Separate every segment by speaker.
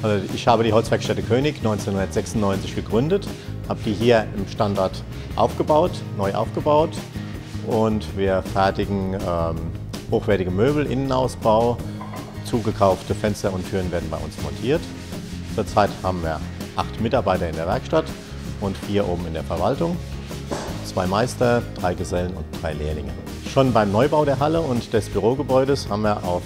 Speaker 1: Also ich habe die Holzwerkstätte König 1996 gegründet, habe die hier im Standort aufgebaut, neu aufgebaut und wir fertigen ähm, hochwertige Möbel, Innenausbau, zugekaufte Fenster und Türen werden bei uns montiert. Zurzeit haben wir acht Mitarbeiter in der Werkstatt und vier oben in der Verwaltung, zwei Meister, drei Gesellen und drei Lehrlinge. Schon beim Neubau der Halle und des Bürogebäudes haben wir auf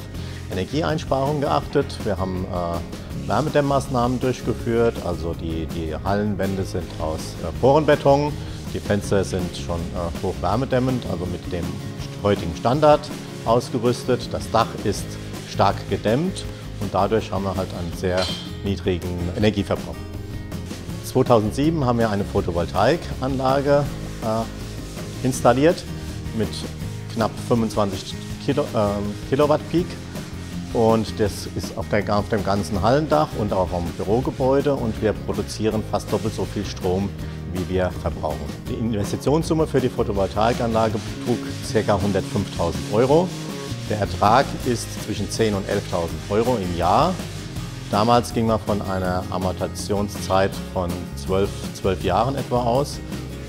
Speaker 1: Energieeinsparung geachtet. Wir haben äh, Wärmedämmmaßnahmen durchgeführt, also die, die Hallenwände sind aus äh, Porenbeton, die Fenster sind schon äh, hochwärmedämmend, also mit dem heutigen Standard ausgerüstet. Das Dach ist stark gedämmt und dadurch haben wir halt einen sehr niedrigen Energieverbrauch. 2007 haben wir eine Photovoltaikanlage äh, installiert mit knapp 25 Kilo, äh, Kilowatt Peak und das ist auf, der, auf, dem ganzen Hallendach und auch am Bürogebäude und wir produzieren fast doppelt so viel Strom, wie wir verbrauchen. Die Investitionssumme für die Photovoltaikanlage betrug ca. 105.000 Euro. Der Ertrag ist zwischen 10.000 und 11.000 Euro im Jahr. Damals ging man von einer Amortisationszeit von 12, 12 Jahren etwa aus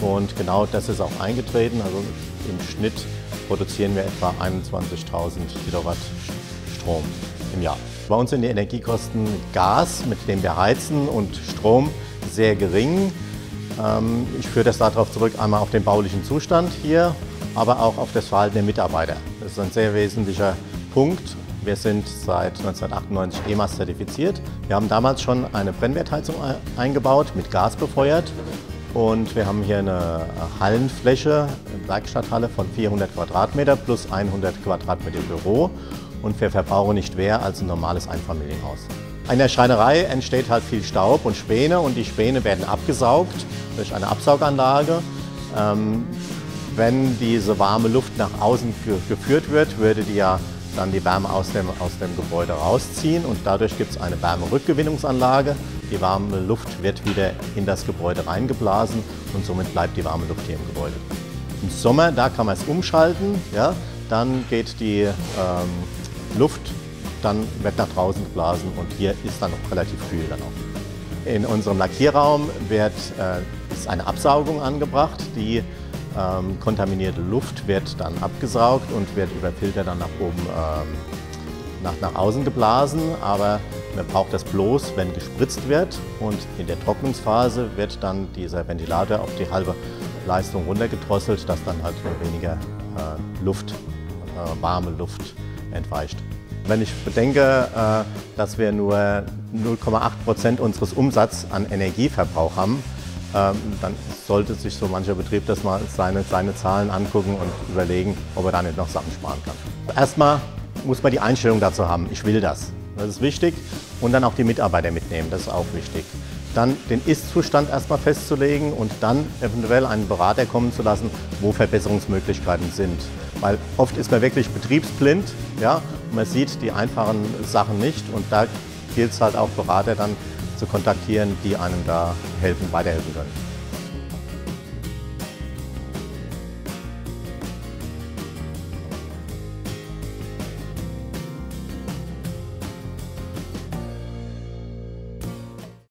Speaker 1: und genau das ist auch eingetreten. Also im Schnitt produzieren wir etwa 21.000 Kilowatt Strom im Jahr. Bei uns sind die Energiekosten Gas, mit dem wir heizen, und Strom sehr gering. Ähm, ich führe das darauf zurück, einmal auf den baulichen Zustand hier, aber auch auf das Verhalten der Mitarbeiter. Das ist ein sehr wesentlicher Punkt. Wir sind seit 1998 EMAS zertifiziert. Wir haben damals schon eine Brennwertheizung eingebaut, mit Gas befeuert. Und wir haben hier eine Hallenfläche, eine Werkstatthalle von 400 Quadratmeter plus 100 Quadratmeter Büro und wir verbrauchen nicht mehr als ein normales Einfamilienhaus. In der Schreinerei entsteht halt viel Staub und Späne und die Späne werden abgesaugt durch eine Absauganlage. Ähm, wenn diese warme Luft nach außen ge geführt wird, würde die ja dann die Wärme aus dem, aus dem Gebäude rausziehen und dadurch gibt es eine Wärmerückgewinnungsanlage. Die warme Luft wird wieder in das Gebäude reingeblasen und somit bleibt die warme Luft hier im Gebäude. Im Sommer, da kann man es umschalten, ja, dann geht die ähm, Luft, dann wird nach draußen geblasen und hier ist dann noch relativ kühl dann auch. In unserem Lackierraum wird, äh, ist eine Absaugung angebracht. Die ähm, kontaminierte Luft wird dann abgesaugt und wird über Filter dann nach oben ähm, nach, nach außen geblasen. Aber man braucht das bloß, wenn gespritzt wird und in der Trocknungsphase wird dann dieser Ventilator auf die halbe Leistung runtergedrosselt, dass dann halt nur weniger äh, Luft, äh, warme Luft entweicht. Wenn ich bedenke, äh, dass wir nur 0,8 Prozent unseres Umsatzes an Energieverbrauch haben, ähm, dann sollte sich so mancher Betrieb das mal seine, seine Zahlen angucken und überlegen, ob er da nicht noch Sachen sparen kann. Erstmal muss man die Einstellung dazu haben, ich will das. Das ist wichtig. Und dann auch die Mitarbeiter mitnehmen, das ist auch wichtig. Dann den Ist-Zustand erstmal festzulegen und dann eventuell einen Berater kommen zu lassen, wo Verbesserungsmöglichkeiten sind. Weil oft ist man wirklich betriebsblind ja, und man sieht die einfachen Sachen nicht und da gilt es halt auch Berater dann zu kontaktieren, die einem da helfen, weiterhelfen können.